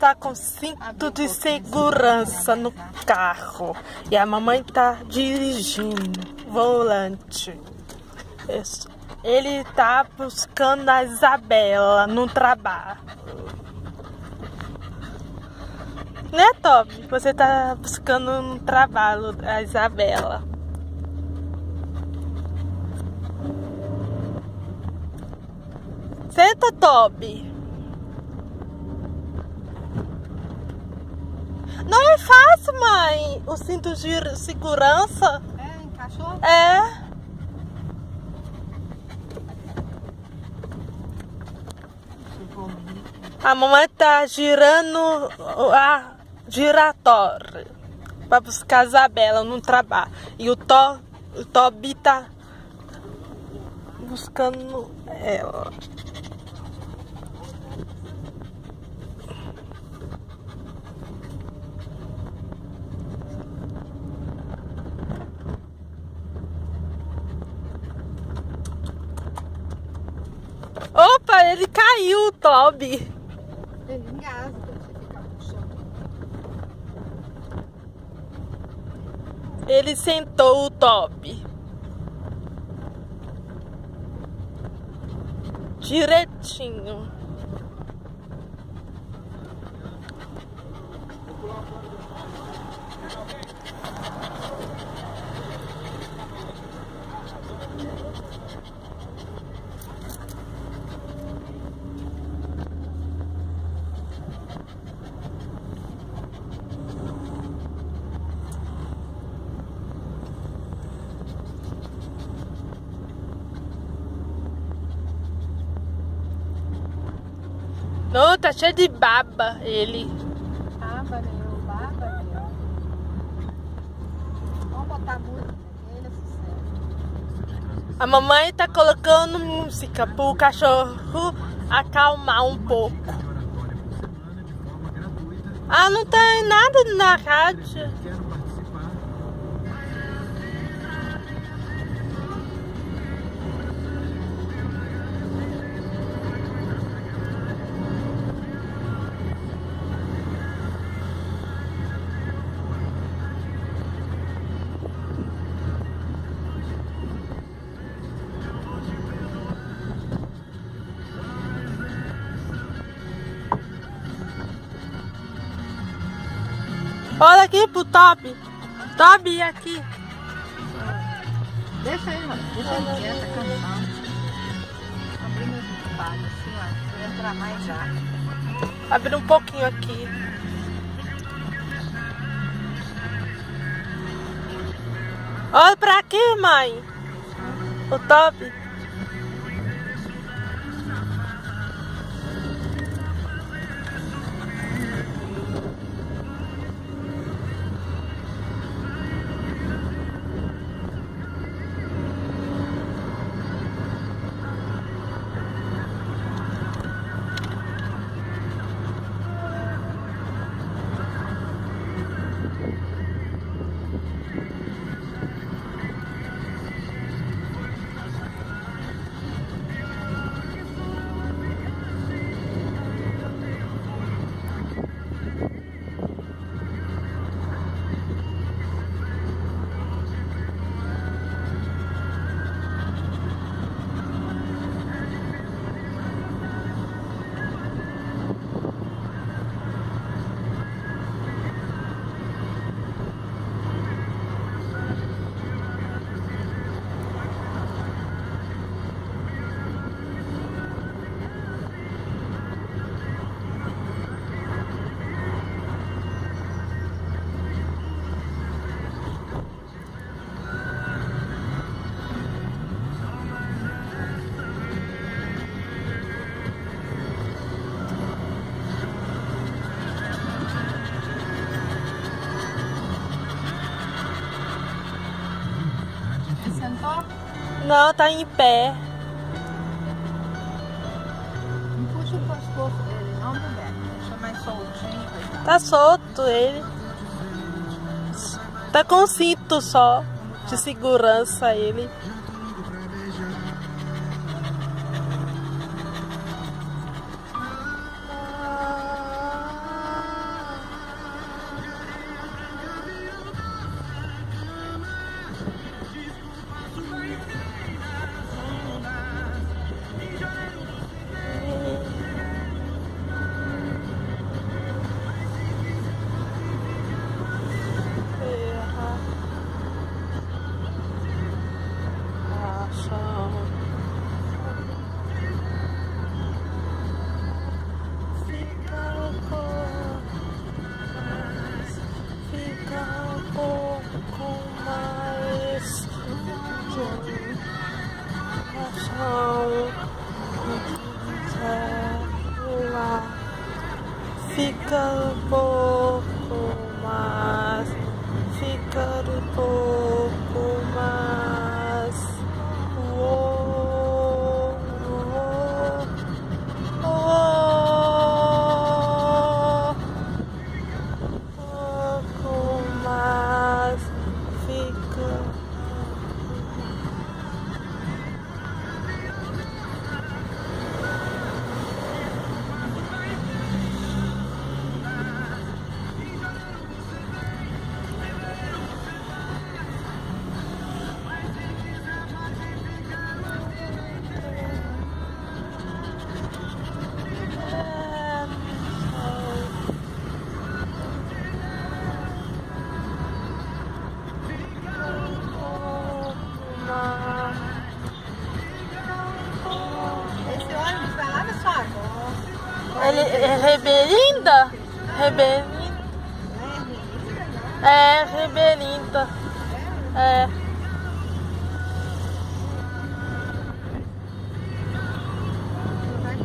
está com cinto de segurança no carro. E a mamãe está dirigindo, volante. Ele está buscando a Isabela no trabalho. Né, Top? Você está buscando no trabalho a Isabela. Senta, Toby. Não é fácil, mãe, o cinto de segurança. É, encaixou? É. A mamãe tá girando a giratória para buscar a Isabela no trabalho. E o, to, o Toby tá buscando ela. Opa, ele caiu, o Toby. Ele engasga quando você fica puxando. Ele sentou o Toby. Direitinho. Não, tá cheio de baba ele. Aba, né? O baba, né? Vamos botar música nele, é sucesso. A mamãe tá colocando música pro cachorro acalmar um pouco. Ah, não tem nada na rádio. Olha aqui pro Top. Top aqui. Deixa ele, mano. Deixa ele tá cansado. Abrindo os espaço, assim, ó. Entrar mais ar. Abre um pouquinho aqui. Olha pra aqui, mãe. O Top. Sentou? Não, tá em pé. Não puxa o pescoço dele, não, Bebeto. Deixa mais soltinho. Tá solto ele. Tá com cinto só de segurança ele.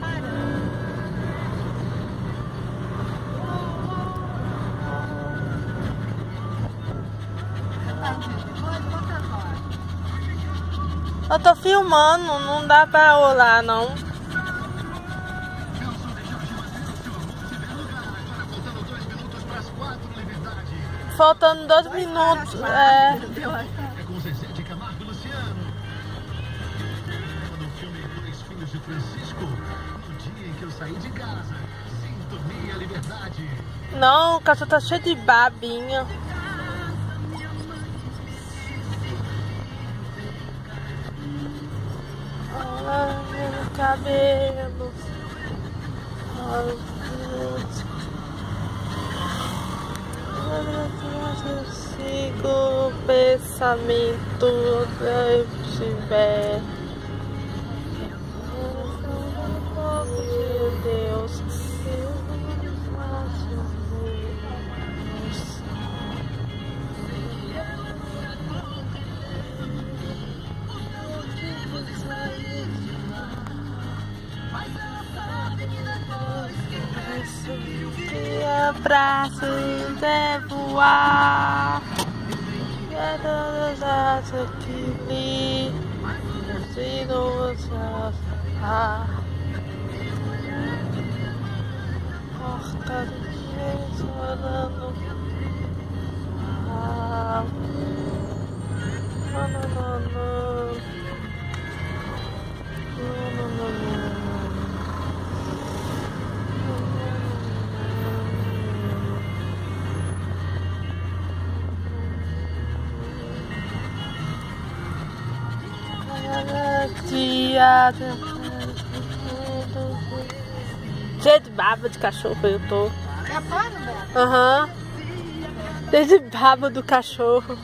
Parando. Tá, gente, vou outra hora. Eu tô filmando, não dá pra olhar não. De casa, sintonia liberdade. Não, o cachorro tá cheio de babinha. Olha meu cabelo. Olha eu sigo o pensamento onde eu de Deus, Que abraços é voar. Quero dar que li. Não ah. Porta de chorando. Teatro. Cheio de baba de cachorro eu tô. Beto? Aham. Cheio de baba do cachorro.